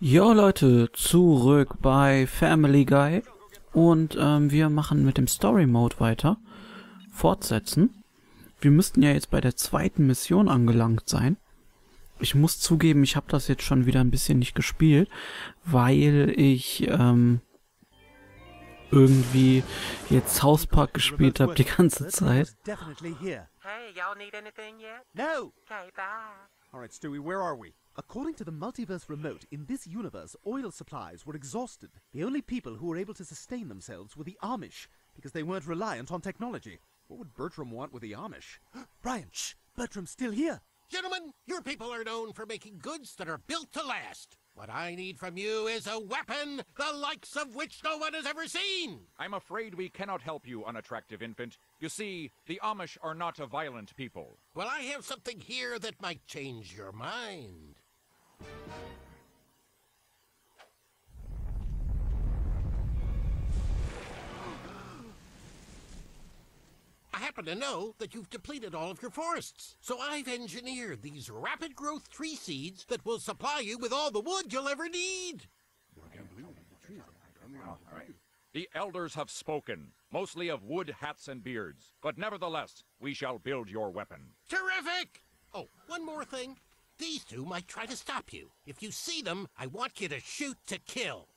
Jo Leute, zurück bei Family Guy und ähm, wir machen mit dem Story Mode weiter. Fortsetzen. Wir müssten ja jetzt bei der zweiten Mission angelangt sein. Ich muss zugeben, ich habe das jetzt schon wieder ein bisschen nicht gespielt, weil ich ähm, irgendwie jetzt South Park gespielt habe die ganze Zeit. Hey, y'all need anything yet? No! Okay, bye. Alright, Stewie, where are we? According to the multiverse remote, in this universe, oil supplies were exhausted. The only people who were able to sustain themselves were the Amish, because they weren't reliant on technology. What would Bertram want with the Amish? Brian, shh! Bertram's still here! Gentlemen, your people are known for making goods that are built to last. What I need from you is a weapon, the likes of which no one has ever seen. I'm afraid we cannot help you, unattractive infant. You see, the Amish are not a violent people. Well, I have something here that might change your mind. I happen to know that you've depleted all of your forests, so I've engineered these rapid growth tree seeds that will supply you with all the wood you'll ever need. The elders have spoken, mostly of wood, hats, and beards. But nevertheless, we shall build your weapon. Terrific! Oh, one more thing. These two might try to stop you. If you see them, I want you to shoot to kill.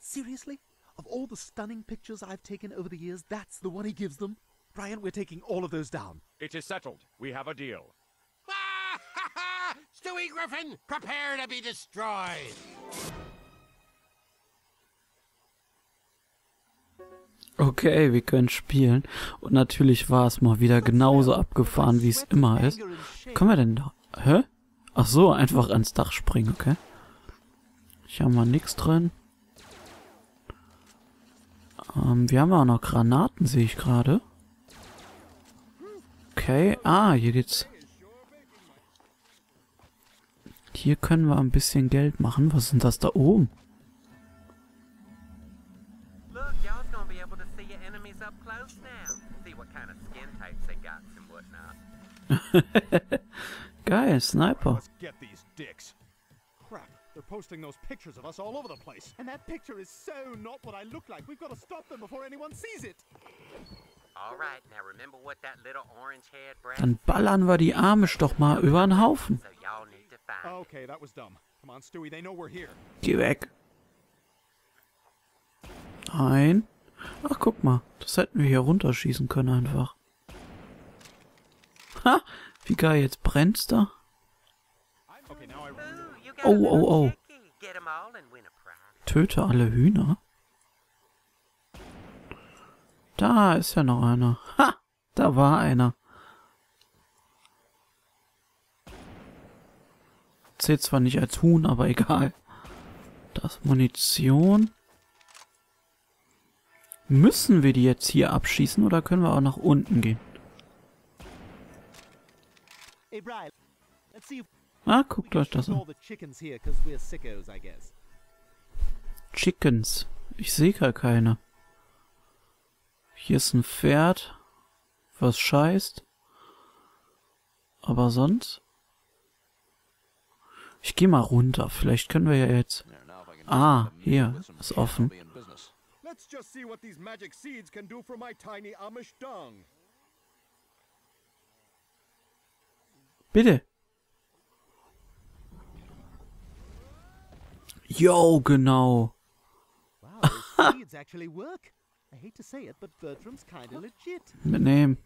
Seriously? Of all the stunning pictures I've taken over the years, that's the one he gives them? Brian, we're taking all of those down. It is settled. We have a deal. Ah, ha, ha! Stewie Griffin, prepare to be destroyed. Okay, wir können spielen. Und natürlich war es mal wieder genauso abgefahren, wie es immer ist. Können wir denn da? Hä? Ach so, einfach ans Dach springen, okay. Ich habe mal nichts drin. Ähm, wir haben auch noch Granaten, sehe ich gerade. Okay, ah, hier geht's. Hier können wir ein bisschen Geld machen. Was ist denn das da oben? Geil, Sniper. Let's get these dicks. Crap, they're posting those pictures of us all over the place. And that picture is so not what I look like. We've got to stop them before anyone sees it. All right, now remember what that little orange-haired brat Dann ballern wir die Amish doch mal über den Haufen. so y'all need to find. Okay, that was dumb. Come on, Stewie, they know we're here. Geh weg. Ein. Ach, guck mal. Das hätten wir hier runterschießen können einfach. Geil, jetzt brennt's da? Oh, oh, oh. prize. Töte alle Hühner? Da ist ja noch einer. Ha! Da war einer. Zählt zwar nicht als Huhn, aber egal. Das ist Munition. Müssen wir die jetzt hier abschießen oder können wir auch nach unten gehen? Ah, guckt euch das an. all the chickens here, because we're sickos, I guess. Chickens. Ich sehe gar keine. Hier ist ein Pferd, was scheißt. Aber sonst? Ich gehe mal runter. Vielleicht können wir ja jetzt... Ah, hier, ist offen. Let's just see what these magic seeds can do for my tiny Amish dung. Bitte. Yo, genau. Wow, those seeds actually work. I hate to say it, but Bertram's kinda legit. Mitnehmen.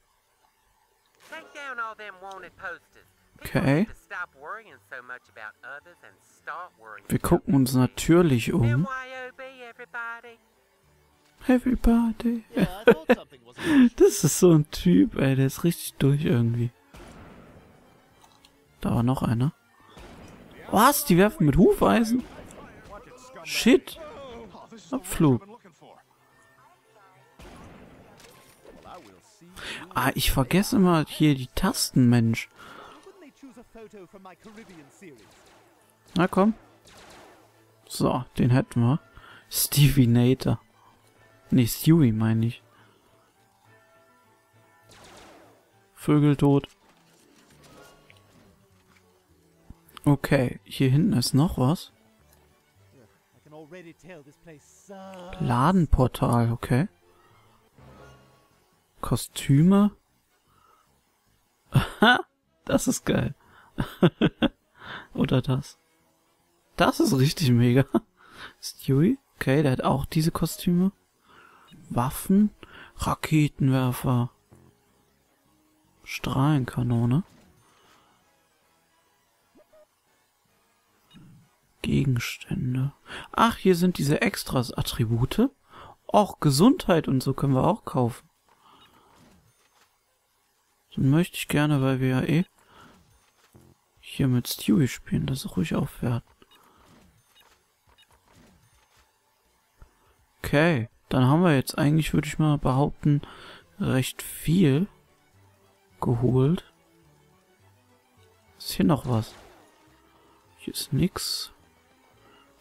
Take down all them wanted posters. People Okay. need to stop worrying so much about others and start worrying Wir gucken uns natürlich um. Everybody. Das ist so ein Typ, ey, der ist richtig durch irgendwie. Da war noch einer. Was? Die werfen mit Hufeisen? Shit. Abflug. Ah, ich vergesse immer hier die Tasten, Mensch. Na komm. So, den hätten wir. Stevie Nater. Nee, Stewie meine ich. Vögel tot. Okay, hier hinten ist noch was. Ladenportal, okay. Kostüme. Aha, das ist geil. Oder das. Das ist richtig mega. Stewie, okay, der hat auch diese Kostüme. Waffen, Raketenwerfer, Strahlenkanone. Gegenstände. Ach, hier sind diese Extras-Attribute. Auch Gesundheit und so können wir auch kaufen. So möchte ich gerne, weil wir ja eh hier mit Stewie spielen, das ruhig aufwerten. Okay, dann haben wir jetzt eigentlich, würde ich mal behaupten, recht viel geholt. Ist hier noch was? Hier ist nix.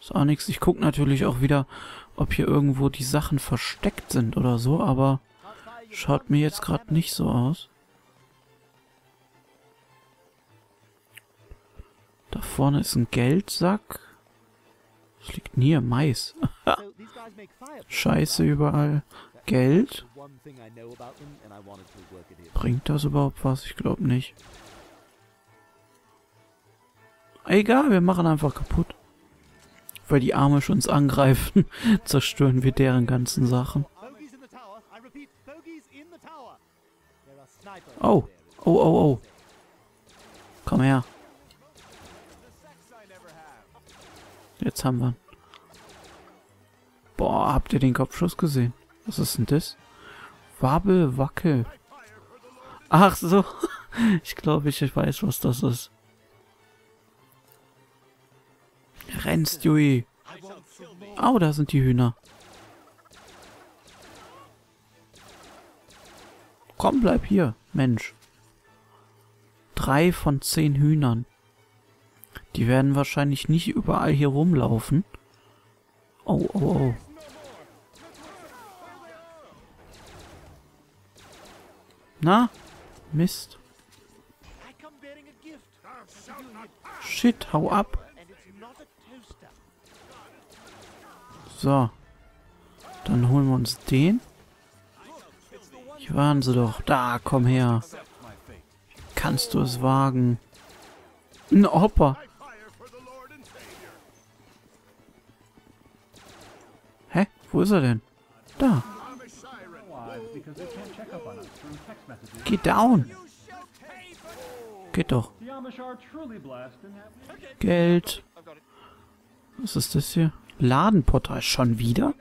Ist auch nix. Ich gucke natürlich auch wieder, ob hier irgendwo die Sachen versteckt sind oder so, aber schaut mir jetzt gerade nicht so aus. Da vorne ist ein Geldsack. Was liegt denn hier? Mais. Scheiße überall. Geld. Bringt das überhaupt was? Ich glaube nicht. Egal, wir machen einfach kaputt. Weil die Amish uns angreifen, zerstören wir deren ganzen Sachen. Oh, oh, oh, oh. Komm her. Jetzt haben wir. Boah, habt ihr den Kopfschuss gesehen? Was ist denn das? Wabbel, wackel. Ach so. Ich glaube, ich weiß, was das ist. Renn, Stewie. Au, da sind die Hühner. Komm, bleib hier, Mensch. Drei von zehn Hühnern. Die werden wahrscheinlich nicht überall hier rumlaufen. Oh, oh, oh. Na? Mist. Shit, hau ab. So. Dann holen wir uns den. Hier waren sie doch. Da, komm her. Kannst du es wagen? Ein Opa. Hä? Wo ist er denn? Da. Geh down. Geht doch. Geld. Was ist das hier? Ladenportal schon wieder?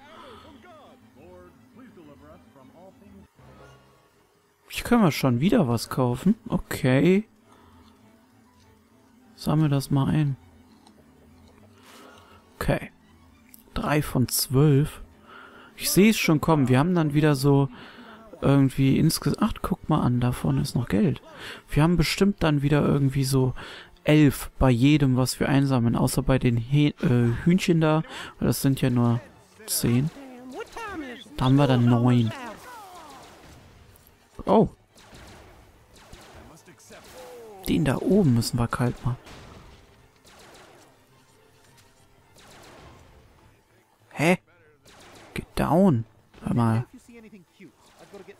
Ich kann mir schon wieder was kaufen. Okay. Sammel das mal ein. Okay. Drei von zwölf. Ich sehe es schon kommen. Wir haben dann wieder so irgendwie insgesamt... Ach, guck mal an, da vorne ist noch Geld. Wir haben bestimmt dann wieder irgendwie so elf bei jedem, was wir einsammeln. Außer bei den He äh, Hühnchen da. Das sind ja nur zehn. Da haben wir dann neun. Oh. Den da oben müssen wir kalt machen. Hä? Get down. Hör mal.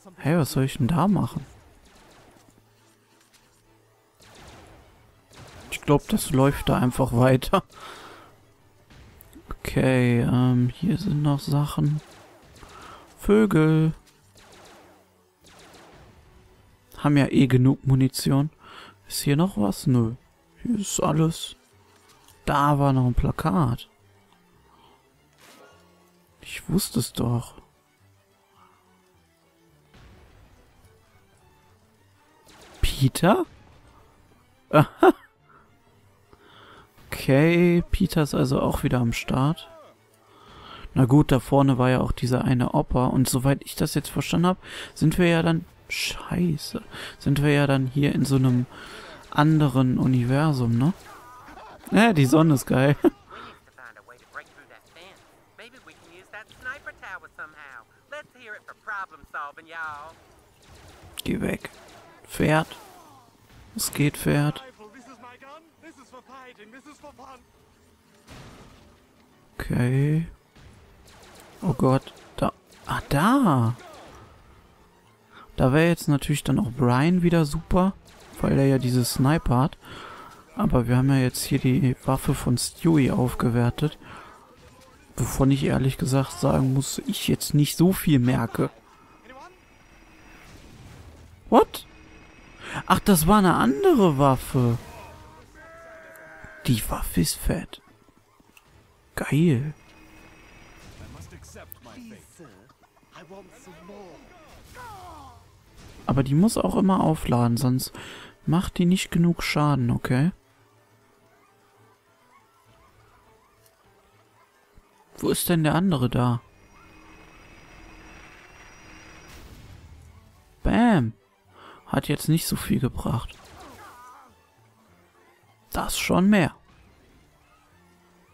Something. Hey, was soll ich denn da machen? Ich glaube, das läuft da einfach weiter. Okay, ähm, hier sind noch Sachen. Vögel. Haben ja eh genug Munition. Ist hier noch was? Nö. Hier ist alles. Da war noch ein Plakat. Ich wusste es doch. Peter? Aha. Okay, Peter ist also auch wieder am Start. Na gut, da vorne war ja auch dieser eine Opa und soweit ich das jetzt verstanden habe, sind wir ja dann Scheiße, sind wir ja dann hier in so einem anderen Universum, ne? Ja, die Sonne ist geil. Geh weg. Pferd. Es geht, Pferd. Okay. Oh Gott. Da. Ah, da. Da wäre jetzt natürlich dann auch Brian wieder super, weil er ja diese Sniper hat. Aber wir haben ja jetzt hier die Waffe von Stewie aufgewertet. Wovon ich ehrlich gesagt sagen muss, ich jetzt nicht so viel merke. What? Ach, das war eine andere Waffe. Die Waffe ist fett. Geil. Aber die muss auch immer aufladen, sonst macht die nicht genug Schaden, okay? Wo ist denn der andere da? Bam. Hat jetzt nicht so viel gebracht. Das schon mehr.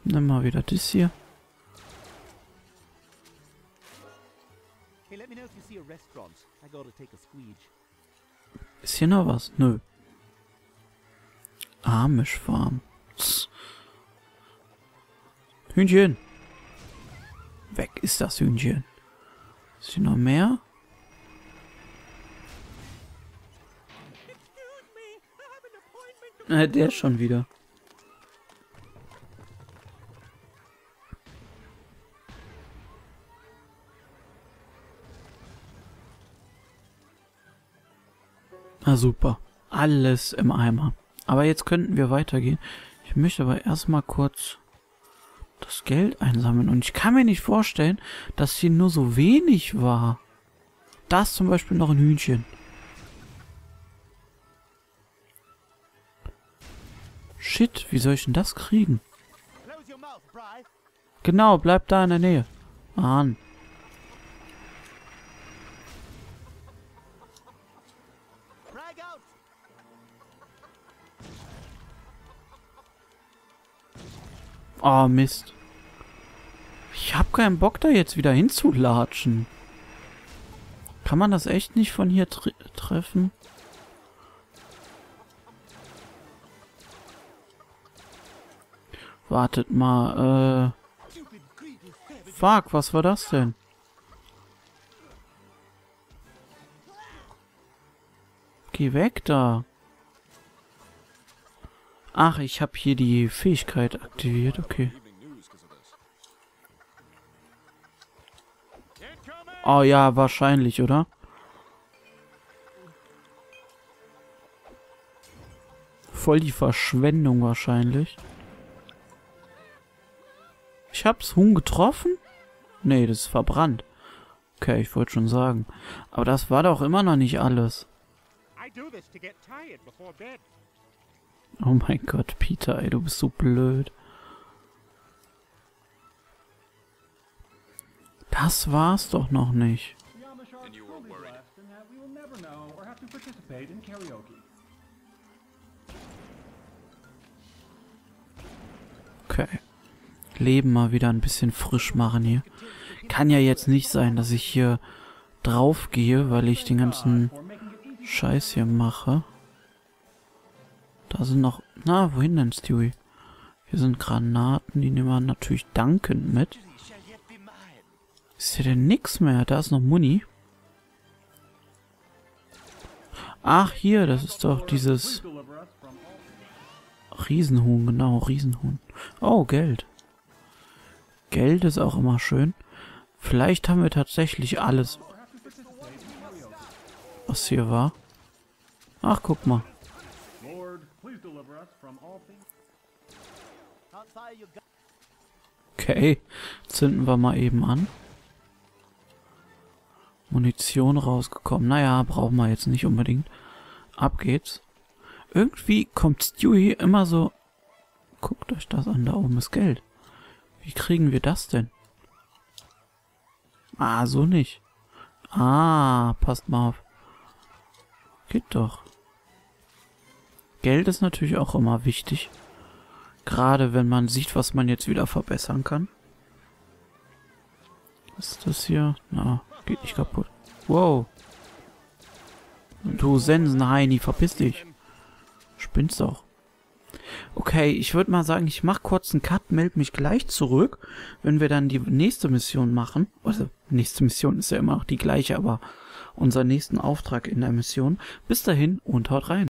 Nimm mal wieder das hier. Ist hier noch was? Nö. Amish Farm. Hühnchen. Weg ist das Hühnchen. Ist hier noch mehr? Äh, der schon wieder. Na super. Alles im Eimer. Aber jetzt könnten wir weitergehen. Ich möchte aber erstmal kurz das Geld einsammeln. Und ich kann mir nicht vorstellen, dass hier nur so wenig war. Da ist zum Beispiel noch ein Hühnchen. Shit, wie soll ich denn das kriegen? Genau, bleib da in der Nähe. Mann. Oh, Mist. Ich hab keinen Bock, da jetzt wieder hinzulatschen. Kann man das echt nicht von hier tre treffen? Wartet mal, äh... Fuck, was war das denn? Geh weg da. Ach, ich habe hier die Fähigkeit aktiviert, okay. Oh ja, wahrscheinlich, oder? Voll die Verschwendung wahrscheinlich. Ich hab's Huhn getroffen? Nee, das ist verbrannt. Okay, ich wollte schon sagen. Aber das war doch immer noch nicht alles. I do this to get tired before bed. Oh mein Gott, Peter, ey, du bist so blöd. Das war's doch noch nicht. Okay. Leben mal wieder ein bisschen frisch machen hier. Kann ja jetzt nicht sein, dass ich hier drauf gehe, weil ich den ganzen Scheiß hier mache. Da sind noch... Na, wohin denn, Stewie? Hier sind Granaten, die nehmen wir natürlich dankend mit. Ist hier denn nix mehr? Da ist noch Muni. Ach, hier, das ist doch dieses Riesenhuhn, genau, Riesenhuhn. Oh, Geld. Geld ist auch immer schön. Vielleicht haben wir tatsächlich alles, was hier war. Ach, guck mal. Okay, zünden wir mal eben an. Munition rausgekommen. Naja, brauchen wir jetzt nicht unbedingt. Ab geht's. Irgendwie kommt Stewie immer so... Guckt euch das an, da oben ist Geld. Wie kriegen wir das denn? Ah, so nicht. Ah, passt mal auf. Geht doch. Geld ist natürlich auch immer wichtig. Gerade wenn man sieht, was man jetzt wieder verbessern kann. Was ist das hier? Na, geht nicht kaputt. Wow. Du Sensenheini, verpiss dich. Spinnst doch. Okay, ich würde mal sagen, ich mache kurz einen Cut, melde mich gleich zurück, wenn wir dann die nächste Mission machen. Also, nächste Mission ist ja immer noch die gleiche, aber unseren nächsten Auftrag in der Mission. Bis dahin und haut rein.